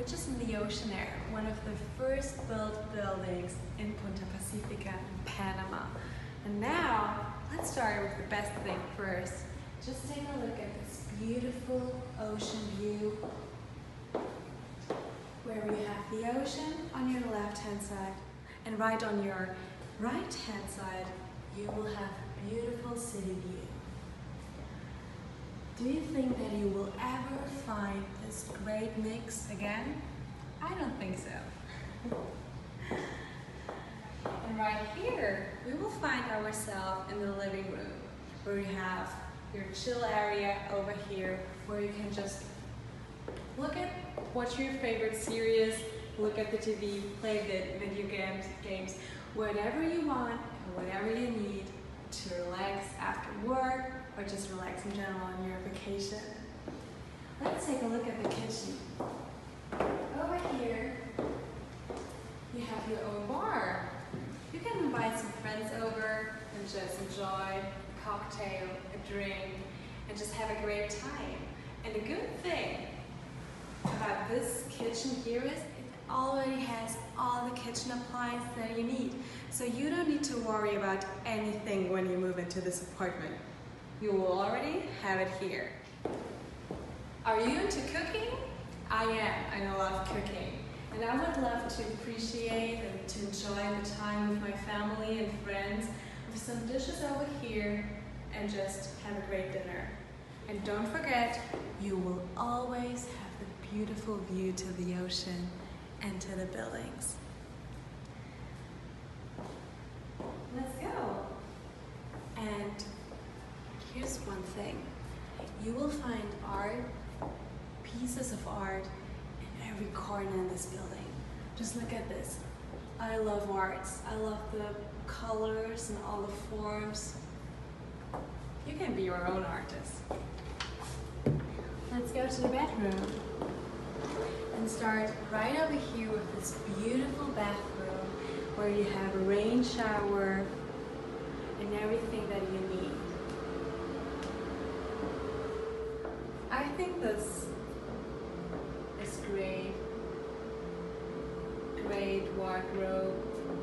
which is in the Oceanaire, one of the first built buildings in Punta Pacifica in Panama. And now, let's start with the best thing first. Just take a look at this beautiful ocean view where we have the ocean on your left hand side and right on your right hand side you will have a beautiful city view. Do you think that you will ever find this great mix again? I don't think so. and right here, we will find ourselves in the living room where we have your chill area over here where you can just look at watch your favorite series, look at the TV, play the video games, games, whatever you want and whatever you need to relax after work or just relax in general on your vacation. Let's take a look at the kitchen. Over here, you have your own bar. You can invite some friends over and just enjoy a cocktail, a drink, and just have a great time. And the good thing about this kitchen here is it already has all the kitchen appliances that you need. So you don't need to worry about anything when you move into this apartment. You will already have it here. Are you into cooking? I am, and I love cooking. And I would love to appreciate and to enjoy the time with my family and friends with some dishes over here and just have a great dinner. And don't forget, you will always have the beautiful view to the ocean and to the buildings. Let's go. And here's one thing. You will find art, pieces of art in every corner in this building. Just look at this. I love arts. I love the colors and all the forms. You can be your own artist. Let's go to the bedroom and start right over here with this beautiful bathroom where you have a rain shower and everything that you need. I think this is great. Great wardrobe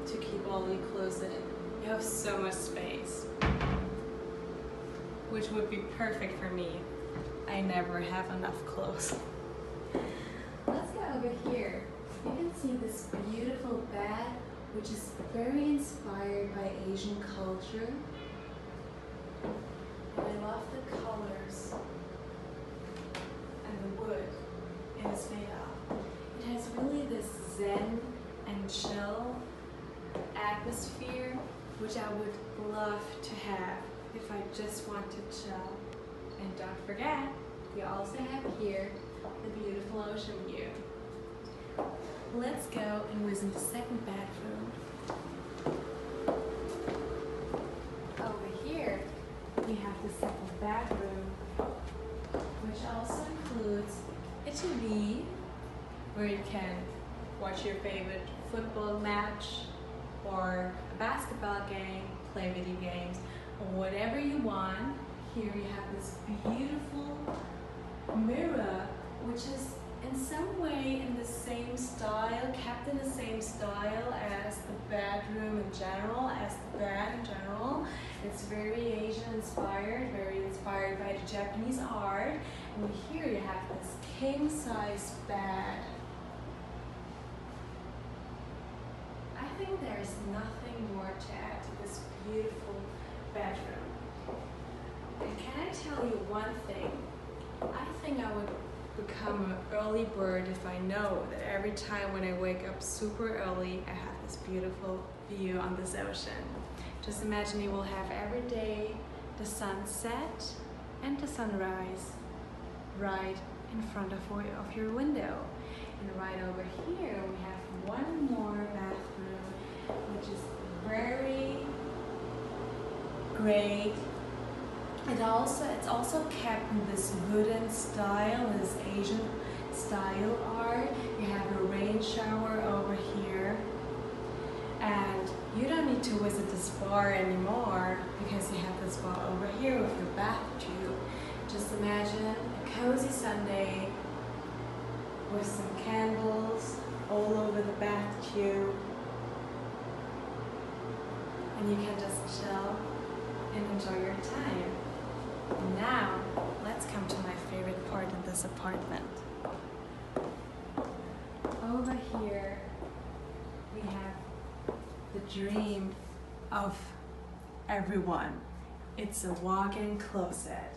to keep all your clothes in. You have so much space, which would be perfect for me. I never have enough clothes. Let's go over here. You can see this beautiful bed, which is very inspired by Asian culture. I love the colors and the wood it is made of. It has really this zen and chill atmosphere, which I would love to have if I just want to chill. And don't forget, we also have here the beautiful ocean view. Let's go and visit the second bedroom. Over here, we have the second bedroom, which also includes a TV where you can watch your favorite football match or a basketball game, play video games, or whatever you want. Here you have this beautiful mirror, which is in some way in the same style, kept in the same style as the bedroom in general, as the bed in general. It's very Asian inspired, very inspired by the Japanese art. And here you have this king size bed. I think there's nothing more to add to this beautiful bedroom. And can I tell you one thing? I think I would become an early bird if I know that every time when I wake up super early, I have this beautiful view on this ocean. Just imagine you will have every day the sunset and the sunrise right in front of, of your window. And right over here, we have one more bathroom, which is very great it also it's also kept in this wooden style, this Asian style art. You have a rain shower over here. And you don't need to visit this bar anymore because you have this bar over here with your bath tube. Just imagine a cozy Sunday with some candles all over the bath tube. And you can just chill and enjoy your time. Now, let's come to my favorite part in this apartment. Over here, we have the dream of everyone. It's a walk-in closet.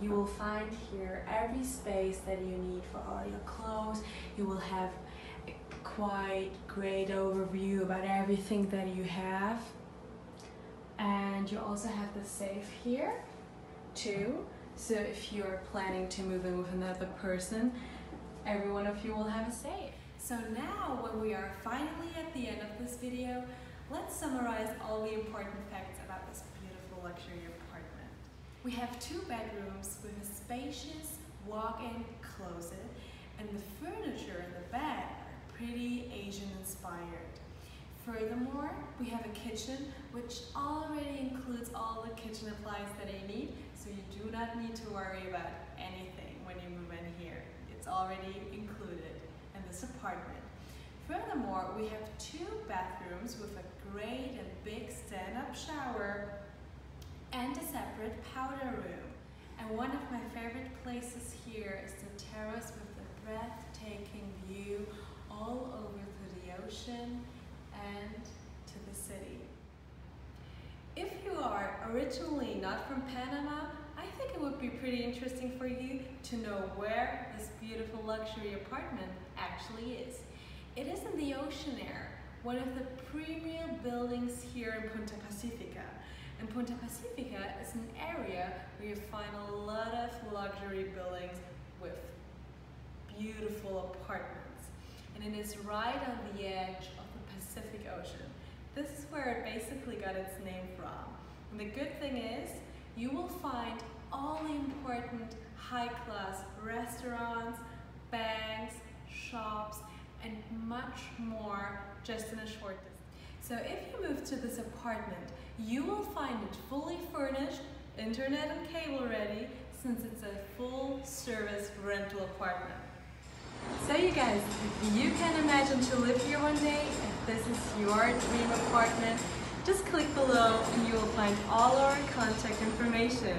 You will find here every space that you need for all your clothes. You will have a quite great overview about everything that you have. And you also have the safe here too. So if you're planning to move in with another person, every one of you will have a safe. So now when we are finally at the end of this video, let's summarize all the important facts about this beautiful luxury apartment. We have two bedrooms with a spacious walk-in closet and the furniture in the bed are pretty Asian inspired. Furthermore, we have a kitchen which already includes all the kitchen appliances that you need, so you do not need to worry about anything when you move in here. It's already included apartment. Furthermore, we have two bathrooms with a great and big stand-up shower and a separate powder room. And one of my favorite places here is the terrace with the breathtaking view all over to the ocean and to the city. If you are originally not from Panama, it would be pretty interesting for you to know where this beautiful luxury apartment actually is. It is in the Oceanaire, one of the premier buildings here in Punta Pacifica. And Punta Pacifica is an area where you find a lot of luxury buildings with beautiful apartments. And it is right on the edge of the Pacific Ocean. This is where it basically got its name from. And the good thing is, you will find all important high-class restaurants, banks, shops, and much more just in a short distance. So if you move to this apartment, you will find it fully furnished, internet and cable ready, since it's a full service rental apartment. So you guys, if you can imagine to live here one day, if this is your dream apartment, just click below and you will find all our contact information.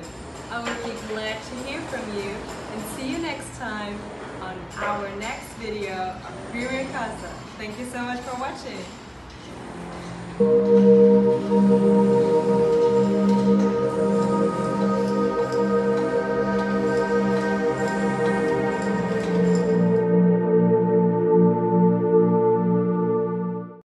I would be glad to hear from you and see you next time on our next video of Premier Casa. Thank you so much for watching.